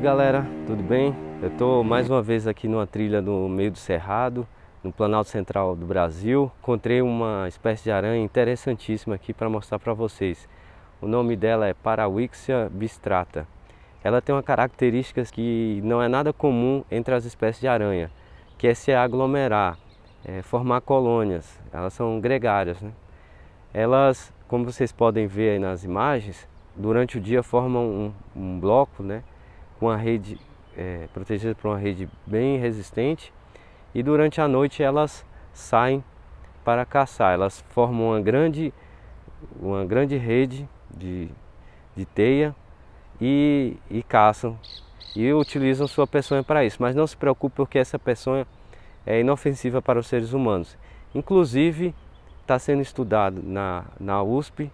Oi galera, tudo bem? Eu estou mais uma vez aqui numa trilha no meio do Cerrado, no Planalto Central do Brasil. Encontrei uma espécie de aranha interessantíssima aqui para mostrar para vocês. O nome dela é Parawixia bistrata. Ela tem uma característica que não é nada comum entre as espécies de aranha, que é se aglomerar, é, formar colônias. Elas são gregárias. Né? Elas, como vocês podem ver nas imagens, durante o dia formam um, um bloco, né? Com a rede é, protegida por uma rede bem resistente e durante a noite elas saem para caçar. Elas formam uma grande, uma grande rede de, de teia e, e caçam e utilizam sua peçonha para isso. Mas não se preocupe porque essa peçonha é inofensiva para os seres humanos. Inclusive está sendo estudado na, na USP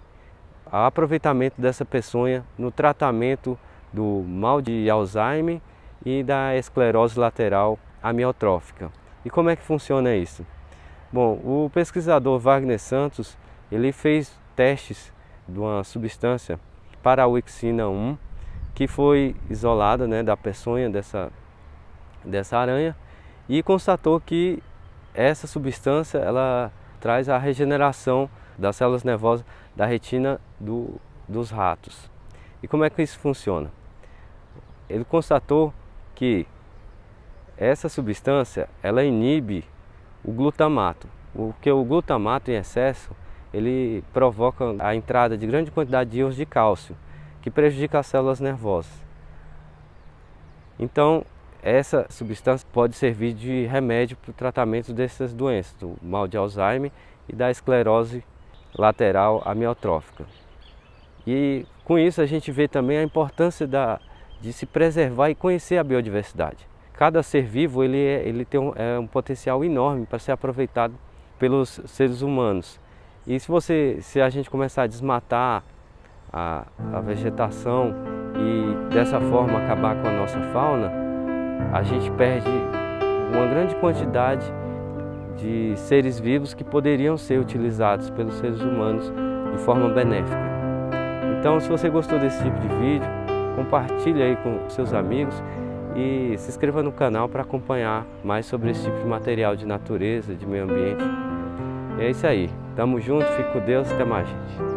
o aproveitamento dessa peçonha no tratamento do mal de Alzheimer e da esclerose lateral amiotrófica. E como é que funciona isso? Bom, o pesquisador Wagner Santos, ele fez testes de uma substância para a Wixina 1, que foi isolada né, da peçonha dessa, dessa aranha e constatou que essa substância ela traz a regeneração das células nervosas da retina do, dos ratos. E como é que isso funciona? ele constatou que essa substância ela inibe o glutamato. O que o glutamato em excesso ele provoca a entrada de grande quantidade de íons de cálcio que prejudica as células nervosas. Então essa substância pode servir de remédio para o tratamento dessas doenças, do mal de Alzheimer e da esclerose lateral amiotrófica. E com isso a gente vê também a importância da de se preservar e conhecer a biodiversidade. Cada ser vivo ele, é, ele tem um, é um potencial enorme para ser aproveitado pelos seres humanos. E se, você, se a gente começar a desmatar a, a vegetação e dessa forma acabar com a nossa fauna, a gente perde uma grande quantidade de seres vivos que poderiam ser utilizados pelos seres humanos de forma benéfica. Então, se você gostou desse tipo de vídeo, compartilhe aí com seus amigos e se inscreva no canal para acompanhar mais sobre esse tipo de material de natureza, de meio ambiente. E é isso aí. Tamo junto, fique com Deus, até mais gente.